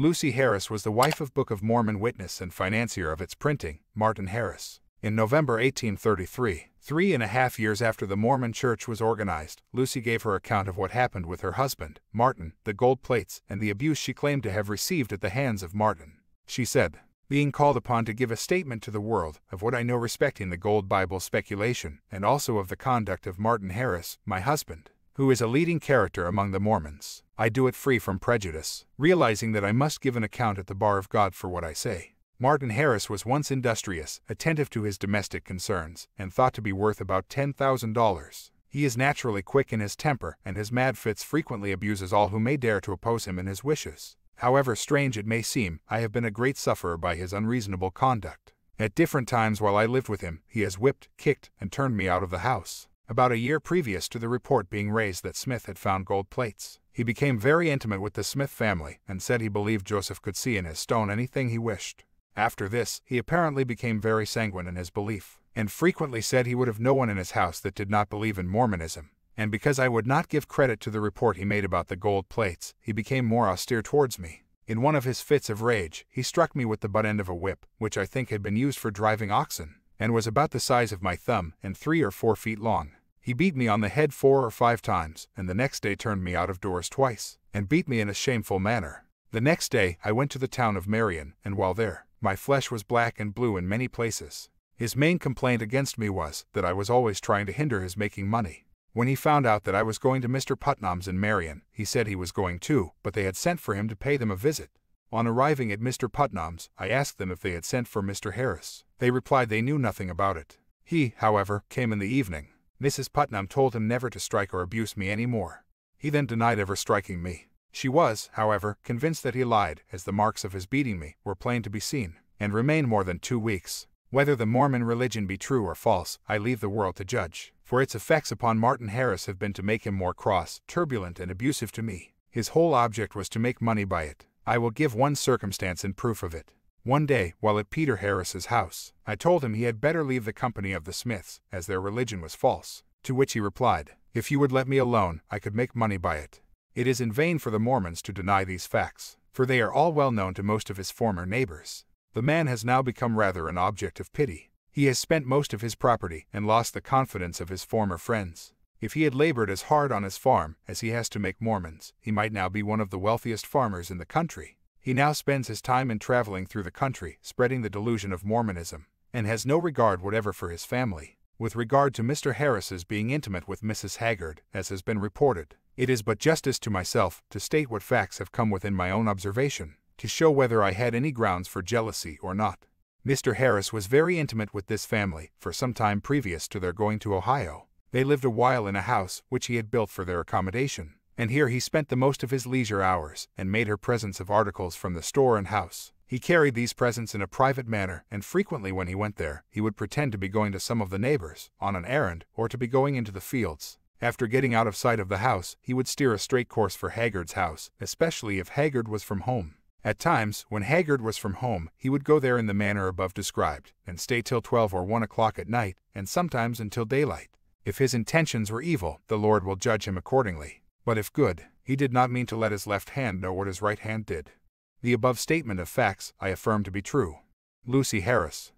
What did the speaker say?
Lucy Harris was the wife of Book of Mormon witness and financier of its printing, Martin Harris. In November 1833, three and a half years after the Mormon Church was organized, Lucy gave her account of what happened with her husband, Martin, the gold plates, and the abuse she claimed to have received at the hands of Martin. She said, being called upon to give a statement to the world of what I know respecting the gold Bible speculation, and also of the conduct of Martin Harris, my husband, who is a leading character among the Mormons. I do it free from prejudice, realizing that I must give an account at the bar of God for what I say. Martin Harris was once industrious, attentive to his domestic concerns, and thought to be worth about $10,000. He is naturally quick in his temper, and his mad fits frequently abuses all who may dare to oppose him in his wishes. However strange it may seem, I have been a great sufferer by his unreasonable conduct. At different times while I lived with him, he has whipped, kicked, and turned me out of the house. About a year previous to the report being raised that Smith had found gold plates, he became very intimate with the Smith family and said he believed Joseph could see in his stone anything he wished. After this, he apparently became very sanguine in his belief, and frequently said he would have no one in his house that did not believe in Mormonism, and because I would not give credit to the report he made about the gold plates, he became more austere towards me. In one of his fits of rage, he struck me with the butt end of a whip, which I think had been used for driving oxen, and was about the size of my thumb and three or four feet long. He beat me on the head four or five times, and the next day turned me out of doors twice, and beat me in a shameful manner. The next day I went to the town of Marion, and while there, my flesh was black and blue in many places. His main complaint against me was that I was always trying to hinder his making money. When he found out that I was going to Mr. Putnam's in Marion, he said he was going too, but they had sent for him to pay them a visit. On arriving at Mr. Putnam's, I asked them if they had sent for Mr. Harris. They replied they knew nothing about it. He, however, came in the evening. Mrs. Putnam told him never to strike or abuse me any more. He then denied ever striking me. She was, however, convinced that he lied, as the marks of his beating me were plain to be seen, and remained more than two weeks. Whether the Mormon religion be true or false, I leave the world to judge, for its effects upon Martin Harris have been to make him more cross, turbulent, and abusive to me. His whole object was to make money by it. I will give one circumstance in proof of it. One day, while at Peter Harris's house, I told him he had better leave the company of the Smiths, as their religion was false. To which he replied, If you would let me alone, I could make money by it. It is in vain for the Mormons to deny these facts, for they are all well known to most of his former neighbors. The man has now become rather an object of pity. He has spent most of his property and lost the confidence of his former friends. If he had labored as hard on his farm as he has to make Mormons, he might now be one of the wealthiest farmers in the country. He now spends his time in traveling through the country, spreading the delusion of Mormonism, and has no regard whatever for his family. With regard to Mr. Harris's being intimate with Mrs. Haggard, as has been reported, it is but justice to myself to state what facts have come within my own observation to show whether I had any grounds for jealousy or not. Mr. Harris was very intimate with this family for some time previous to their going to Ohio. They lived a while in a house which he had built for their accommodation, and here he spent the most of his leisure hours and made her presents of articles from the store and house. He carried these presents in a private manner, and frequently when he went there, he would pretend to be going to some of the neighbors on an errand or to be going into the fields. After getting out of sight of the house, he would steer a straight course for Haggard's house, especially if Haggard was from home. At times, when Haggard was from home, he would go there in the manner above described, and stay till twelve or one o'clock at night, and sometimes until daylight. If his intentions were evil, the Lord will judge him accordingly. But if good, he did not mean to let his left hand know what his right hand did. The above statement of facts I affirm to be true. Lucy Harris